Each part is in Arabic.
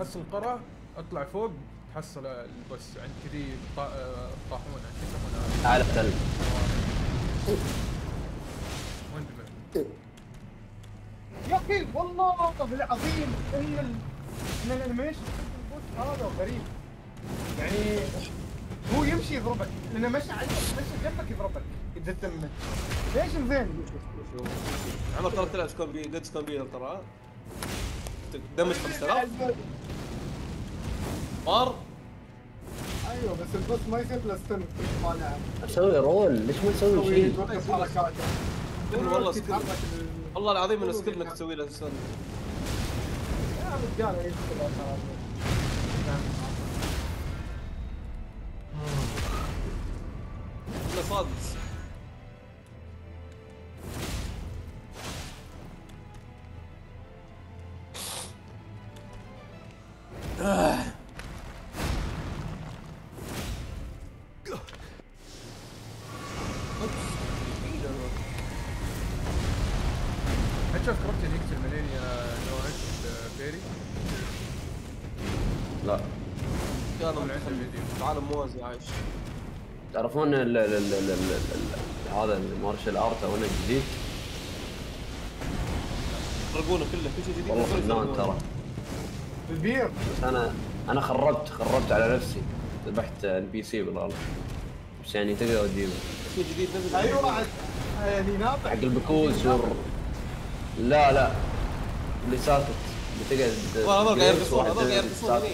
تحصل قرى اطلع فوق تحصل البوس عند كذي طا- طاحون عند أعلى ثلج وين؟ يا أخي والله العظيم إن ال... إن الانيميشن هذا غريب. يعني هو يمشي يضربك لأنه مشى عليك مشى جنبك يضربك. إذا تمت ليش زين؟ عمر ترى تلعب سكون بي قد سكون بي ترى. دمج 5000 مار؟ أيوه بس البوس ما يصير له ستن طالع أسوي رول؟ ليش ما نسوي يسوي شيء؟ حركاته والله سكيل والله العظيم انه سكيل إنك تسوي له سن يا رجال إيش كذا هل شفت كابتن يقتل ميلينيا نوعك بيري؟ لا. فيديو عالم موازي عايش. تعرفون ال ال ال ال ال ال هذا المارشال آرت أو الجديد يحرقونه كله كل شيء جديد. والله فنان. ترى. البير بس أنا أنا خربت خربت على نفسي. ذبحت البي سي بالغلط. بس يعني تقدر تجيبه. شيء جديد نزل. أيوه يعني ناطح. حق البكوس وال... لا لا. اللي ساكت. اللي تقعد والله هذول قاعد يرقصون قاعد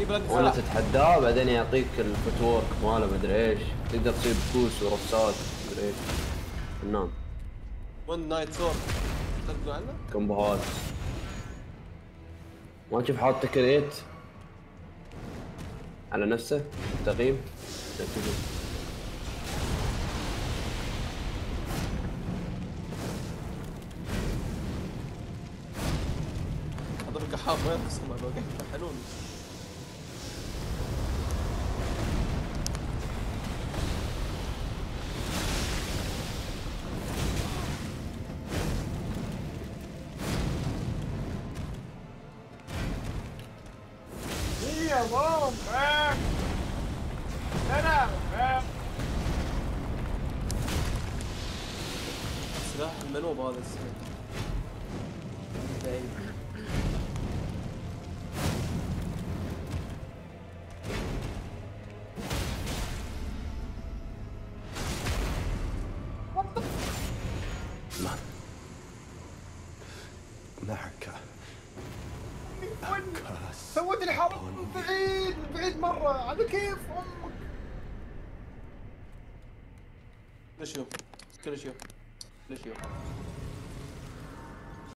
يرقصون سلاح تتحداه بعدين يعطيك الفوت وورك ماله مدري إيش. تقدر تصير بكوس ورصات مدري إيش. فنان ون نايت سورد تقدروا عنه؟ كومبوهات ما تشوف حاط تكريت على نفسه تقييم لا تشوف. هذول القحاط ما يرقصون هذول قاعد يفحلون هي بوم باك أنا باك سلاح المنوب هذا السلاح بعيد. معك سويت مرة على كيف أمك ليش يوم؟ كل شيء ليش يوم؟